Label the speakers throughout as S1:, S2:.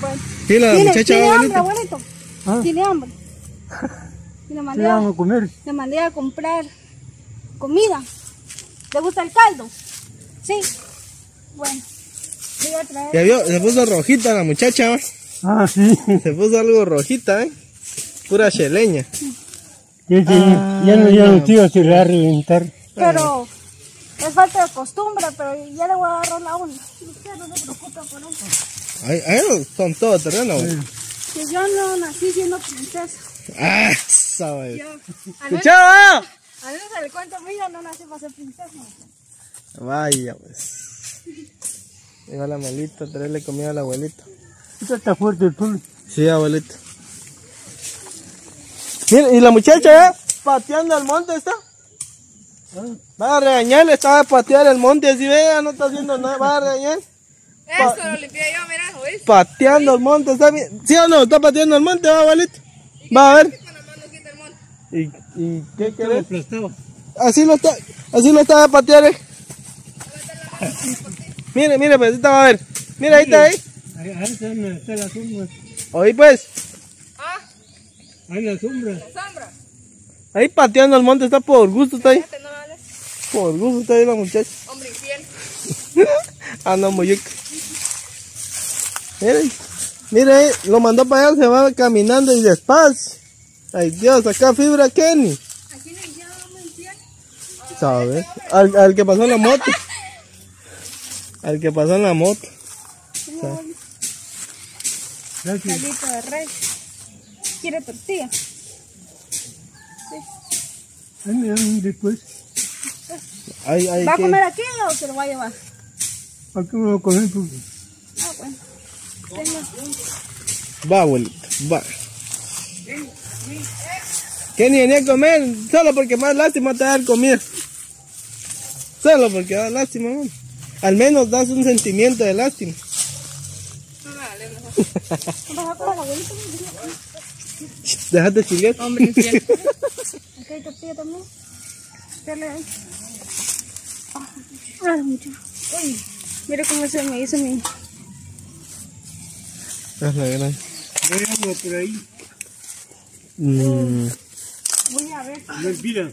S1: Bueno.
S2: Sí, la
S1: ¿Tiene,
S2: muchacha
S1: ¿tiene
S2: va
S1: hambre, abuelito?
S3: Ah.
S1: ¿Tiene hambre? Y le
S3: ¿Qué
S1: mandé, a,
S3: comer?
S1: le mandé a comprar comida. ¿Le gusta el caldo? Sí. Bueno. Voy a traer.
S2: Ya vio, se puso rojita la muchacha, ¿va?
S3: Ah, sí.
S2: Se puso algo rojita, ¿eh? Pura cheleña.
S3: Ya, ya,
S2: Ah,
S3: ya no, ya
S2: ya.
S3: no te iba a tirar a reventar.
S1: Pero es falta de costumbre, pero ya le voy a agarrar la onda. Usted no se preocupe por eso.
S2: Ahí, ahí son todo terreno, güey.
S1: Que yo no nací siendo princesa.
S2: Ah, sabe.
S1: Al menos,
S2: ¡Escuchaba!
S1: al menos en el cuento mío no nací para ser princesa.
S2: Vaya, pues. Llegó la abuelita, traerle comida a la abuelita.
S3: Esto está fuerte el pueblo.
S2: Sí, abuelita. Mira, y la muchacha, ¿eh? Pateando el monte está. Va a regañarle, estaba a patear el monte, así vea, no está haciendo nada, va a regañar.
S4: Eso lo limpié yo, mira, ¿oíste?
S2: Pateando el monte, está bien. ¿Sí o no? Está pateando el monte, va, abuelita. Va a ver. ¿Y, y qué querés? Así lo está, así lo estaba a patear, eh. Mire, mire, pues, ahorita va a ver. Mira, ahí está, ahí.
S3: Ahí, está, la- está la sombra.
S2: Oí, pues.
S4: Ah,
S3: Ahí la sombra.
S4: la sombra.
S2: Ahí pateando el monte, está por gusto, está ahí. Por gusto está ahí la muchacha.
S4: Hombre infiel.
S2: ah, no, moyuca. Mire, mire, lo mandó para allá, se va caminando y despacio. Ay, Dios, acá fibra Kenny.
S4: Aquí.
S2: ¿Sabes? Al, al que pasó en la moto. Al que pasó en la moto.
S3: Gracias.
S1: De res. ¿Quiere tortilla?
S3: Dan después.
S1: ¿Va a comer aquí o se lo va a llevar?
S3: ¿Para qué me voy a comer?
S1: Ah, bueno.
S2: Va, abuelita, va. Kenny venía a comer solo porque más lástima te da comida. Solo porque da lástima, man. Al menos das un sentimiento de lástima. Déjate chingar.
S4: Hombre infiel.
S1: Aquí hay tortilla también. Dale ahí. Ah, Ay, mucho. Uy, mira cómo se me hizo mi...
S2: Es la gran.
S3: hay agua por ahí.
S2: Mm,
S1: Voy a ver.
S3: Mentira.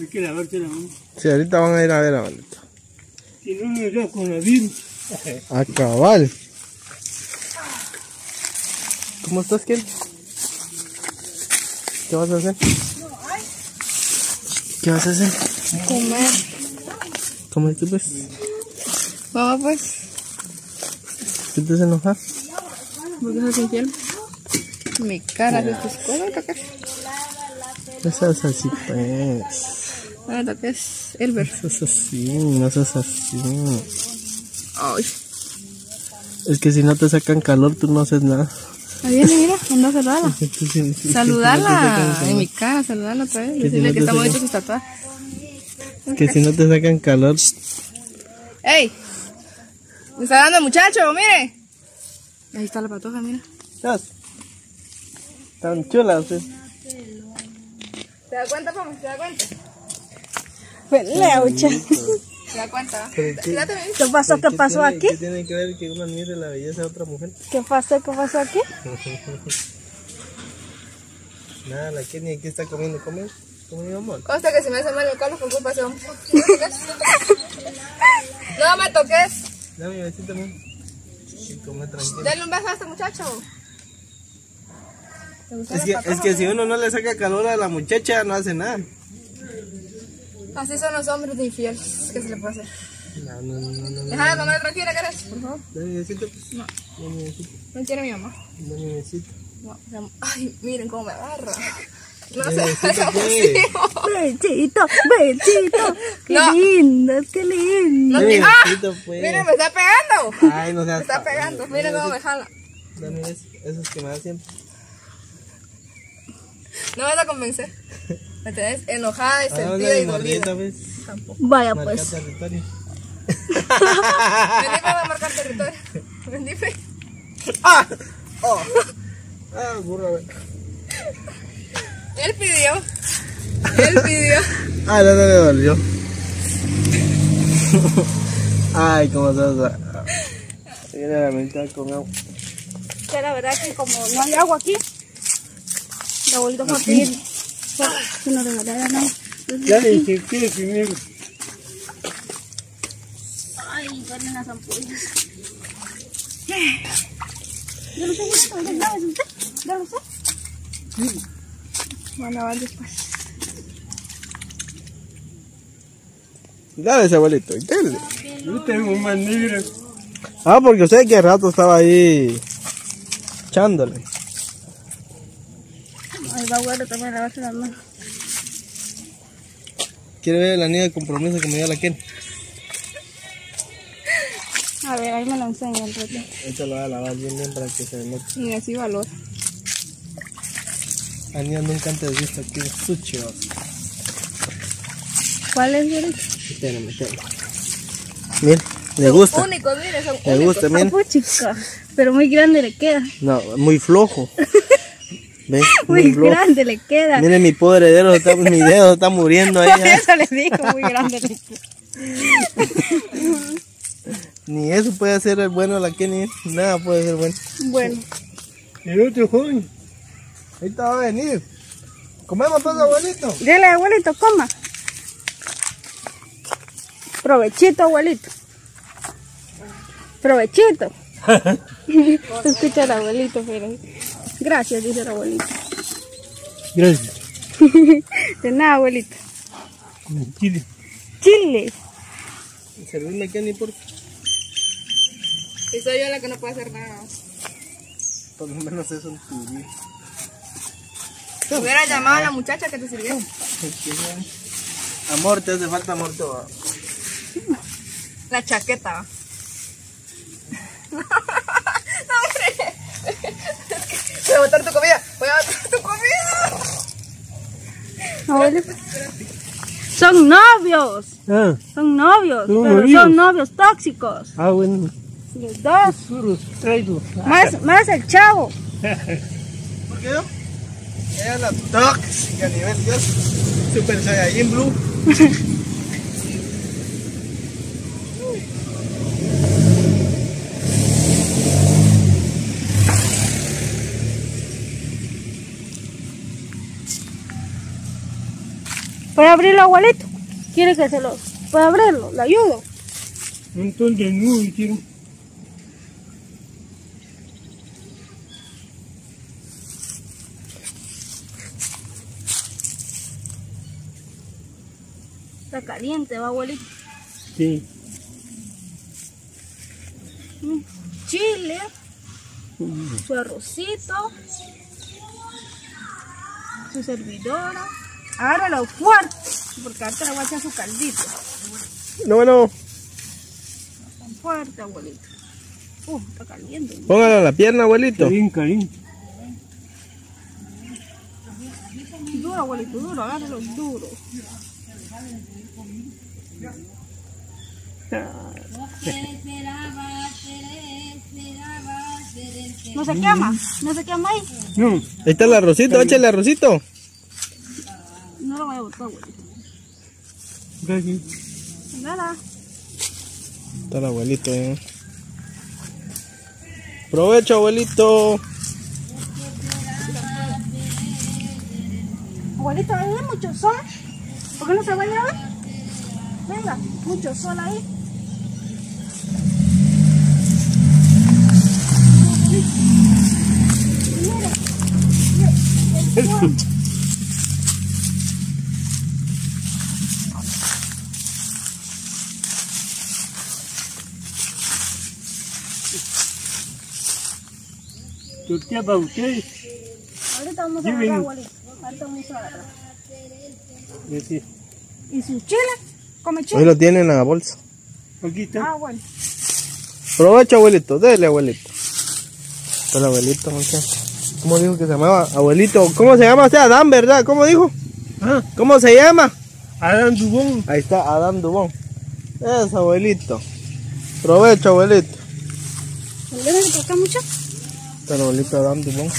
S3: Hay que lavarse la mano.
S2: sí, ahorita van a ir a ver, abuelita.
S3: Si no me da con la virus.
S2: A cabal. ¿Cómo estás, Ken? ¿Qué vas a hacer? ¿Qué vas a hacer?
S4: Comer.
S2: ¿Cómo es tú, pues?
S4: Vamos, pues.
S2: ¿Qué te hace
S4: Mi cara de tus cosas, ¿qué toques?
S2: No seas así, pues.
S4: No toques. Elber.
S2: No seas así, no seas así.
S4: Ay.
S2: Es que si no te sacan calor, tú no haces nada.
S4: Ahí viene, mira, anda cerrada. Saludarla en mi cara, saludarla otra vez. Decirle
S2: no
S4: que
S2: te
S4: estamos
S2: sacan-
S4: hechos sus tatuajes.
S2: es que si no te sacan calor,
S4: ¡Ey! Me está dando el muchacho, mire. Ahí está la patoja, mira.
S2: Estás tan chula, usted.
S4: ¿Se da cuenta, Pamo? ¿Se da cuenta?
S1: Leucha.
S4: ¿Se da cuenta?
S2: Qué-.
S1: ¿Qué pasó? ¿Qué pasó
S2: tiene-
S1: aquí?
S2: ¿Qué tiene que ver que uno admire la belleza de otra mujer?
S1: ¿Qué pasó? ¿Qué pasó aquí?
S2: Nada, la Kenny aquí está comiendo, come, come mi amor.
S4: Consta que si me hace mal el colo por culpa ese hombre. No me toques.
S2: Dame mi besito, amor. Y come tranquilo.
S4: Dale un beso a este muchacho.
S2: Es que, es que si uno no le saca calor a la muchacha, no hace nada.
S4: Así son los hombres de infieles. ¿Qué se le puede hacer?
S2: No, no, no, no, no.
S4: Déjame comer tranquila, ¿querés? Por favor.
S2: Dame mi besito.
S4: No.
S2: Dame mi besito.
S4: No quiere mi mamá.
S2: Dame mi besito.
S4: No. Ay, miren cómo me agarra. No sé, es abusivo.
S1: Besito, besito. Qué
S4: No.
S1: lindo, qué lindo.
S4: No te- ¡Ah!
S2: pues.
S4: Miren, me está pegando.
S2: Ay, no
S4: Me
S2: seas.
S4: está pegando. Miren cómo me jala.
S2: Dame beso. Esos que me da siempre.
S4: No me vas a convencer. Me tenés enojada y
S2: Ahora
S4: sentida y dolida.
S2: ¿ves?
S1: Vaya
S2: Marca
S1: pues.
S2: territorio.
S4: Vení para marcar territorio. Vení, fe.
S2: ¡Ah! ¡Oh! ¡Ah, güey!
S4: Él pidió. Él pidió.
S2: Ah, no, no le dolió. Ay, cómo se hace. Viene a la mitad con agua.
S1: que la verdad que como no hay agua aquí, la abuelita fue a pedir que nos regalara nada.
S3: Ya le dije, ¿qué primero?
S1: Ay, valen las ampollas. Yo lo tengo esto, ¿ya sabes usted? ¿Ya lo sé? Van a ver después.
S2: Dale ese abuelito, dale.
S3: Yo tengo más negra.
S2: Ah, porque usted que rato estaba ahí echándole.
S1: Ay, va abuelo también a lavarse las manos.
S2: ¿Quiere ver la niña de compromiso que me dio la Ken?
S1: A ver, ahí me lo enseña el rato.
S2: Ahorita lo voy a lavar bien bien para que se note.
S4: Y así valor.
S2: A niña nunca antes visto aquí sushi. va.
S1: ¿Cuál es, abuelo?
S2: Espérame, espérame. Mira, le gusta.
S4: Único, mire, son
S2: Le gusta, mira.
S1: Chica. Pero muy grande le queda.
S2: No, muy flojo.
S1: Muy,
S2: Muy flojo.
S1: grande le queda.
S2: Mire, mi pobre dedo, está, mi dedo está muriendo ahí.
S1: Por
S2: ya.
S1: eso le digo, muy grande le queda.
S2: Ni eso puede hacer bueno la Kenny. Nada puede ser bueno.
S1: Bueno,
S3: El otro joven.
S2: Ahorita va a venir. ¿Comemos pues, abuelito?
S1: dile abuelito, coma. Provechito, abuelito. Provechito. Escucha al abuelito, pero. Gracias, dice el abuelito.
S3: Gracias.
S1: De nada, abuelito.
S3: Chile.
S1: Chile.
S2: Servirme Kenny por,
S4: Y soy yo la que no puede hacer nada.
S2: por lo menos eso en tu vida.
S4: Hubiera llamado a la muchacha que te sirvió.
S2: Amor, te hace falta amor todo.
S4: La chaqueta. no, hombre. Voy a botar tu comida. Voy a botar tu comida.
S1: Abuelito. Son novios.
S3: Ah,
S1: Son novios.
S3: Son
S1: pero
S3: novios.
S1: son novios tóxicos.
S3: ah, bueno.
S1: Los dos. Más, más el chavo.
S2: ¿Por qué no? Ella es la tóxica a nivel Dios. Super Saiyajin Blue.
S1: ¿Puede abrirlo, abuelito? ¿Quiere que se lo... ¿Puede abrirlo? ¿Le ayudo?
S3: De nubes hicieron.
S1: Está caliente, va, abuelito.
S3: Sí.
S1: Mm, Chile. Su arrocito. Su servidora. Agárralo fuerte. Porque ahorita le voy a echar su caldito.
S2: No, bueno,
S1: Tan fuerte, abuelito. Uh, está caliente.
S2: póngalo a la pierna, abuelito.
S3: Bien caliente.
S1: Duro, abuelito, duro. Agárralo duro. No se quema, no se quema ahí.
S3: No,
S2: Ahí está el arrocito, échale arrocito.
S1: No lo voy a botar, abuelito.
S3: gracias.
S1: Nada.
S2: Está el abuelito, eh. Provecho, abuelito.
S1: Abuelito, hay mucho sol. ¿Por qué no se baña hoy? Venga, mucho sol ahí. Mira, mira, mira.
S3: Tortilla para ustedes.
S1: Ahorita vamos a
S3: Sí,
S1: agarrar,
S3: ven.
S1: abuelito. Ahorita vamos a agarrar.
S3: Gracias.
S1: ¿Y su chile? ¿Come
S2: Ahí
S1: chile?
S2: lo tiene en la bolsa.
S3: Aquí está.
S1: Ah, bueno.
S2: Provecho, abuelito. Dele, abuelito. El abuelito. ¿Cómo dijo que se llamaba? Abuelito. ¿Cómo se llama? Sea, Adán, ¿verdad? ¿Cómo dijo?
S3: Ah,
S2: ¿Cómo se llama?
S3: Adán Dubón.
S2: Ahí está, Adán Dubón. Es abuelito. Provecho, abuelito.
S1: ¿Volvemos por acá mucho?
S2: Pero lipa dam tu bong.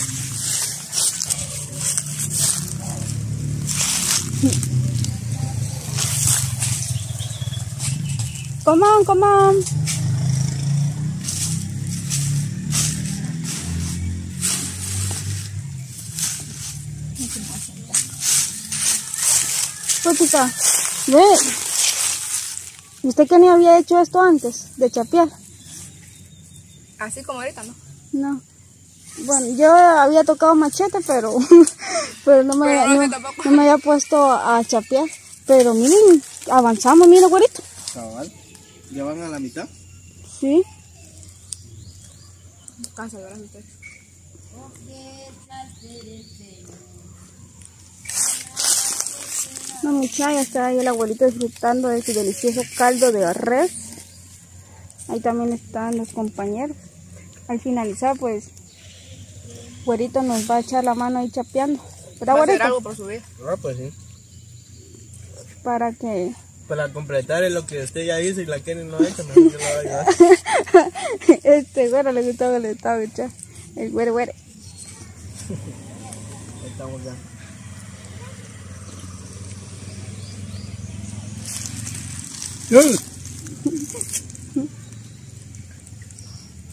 S1: Come on, come on. Putica, ve. ¿Usted que ni había hecho esto antes de chapear?
S4: Así como ahorita, ¿no?
S1: No. Bueno, yo había tocado machete, pero, pero no me,
S4: Pero no
S1: me había puesto a chapear. Pero miren, avanzamos, miren, güerito.
S2: Cabal. ¿Ya van a la mitad?
S1: Sí.
S4: Cansa, ¿verdad?
S1: No, muchacha, ya está ahí el abuelito disfrutando de su delicioso caldo de res. Ahí también están los compañeros. Al finalizar, pues, güerito nos va a echar la mano ahí chapeando. ¿Verdad,
S4: Va a hacer algo por su vida.
S2: Ah, pues sí.
S1: Para que...
S2: Para completar lo que usted ya hizo y la Kenny no ha hecho, mejor que lo va a ayudar.
S1: este güero le gustaba que le estaba echando. El güero, güero.
S2: Ahí estamos ya.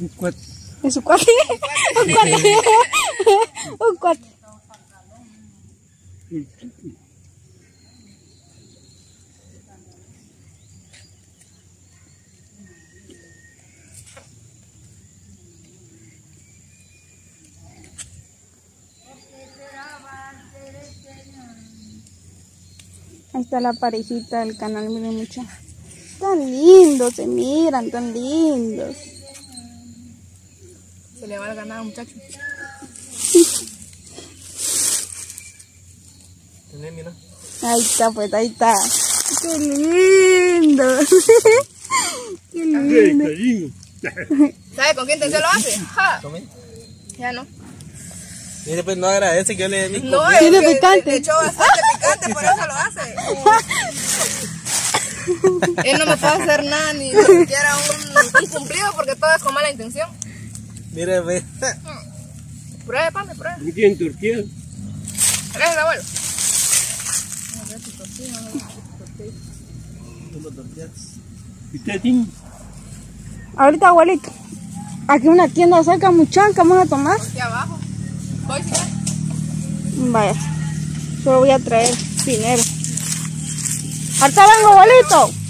S3: Un cuatro.
S1: ¿Es su cuate? Un cuate. Ahí está la parejita del canal, miren mucha. Tan lindos, se miran, tan lindos.
S4: Se le va a ganar muchacho.
S2: Tenés, mira.
S1: Ahí está, pues, ahí está. ¡Qué lindo! ¡Qué lindo!
S3: cariño.
S4: ¿Sabe con quién te se lo hace? Ja. Ya no.
S2: Mire, pues no agradece que yo le dé mi
S4: No, es
S1: Tiene
S4: que
S1: picante.
S4: Le echó bastante picante, por eso lo hace. Él no me puede hacer nada, ni siquiera un, un cumplido, porque todo es con mala intención.
S2: Mire, ve.
S4: Pruebe, pane, pruebe.
S3: ¿Y quién Turquía?
S4: Gracias, abuelo.
S3: ¿Y usted tiene?
S1: Ahorita, abuelito. Aquí una tienda cerca, muchachos, vamos a tomar.
S4: Aquí abajo. Voy.
S1: Vaya. Solo voy a traer dinero. Ahorita vengo, abuelito.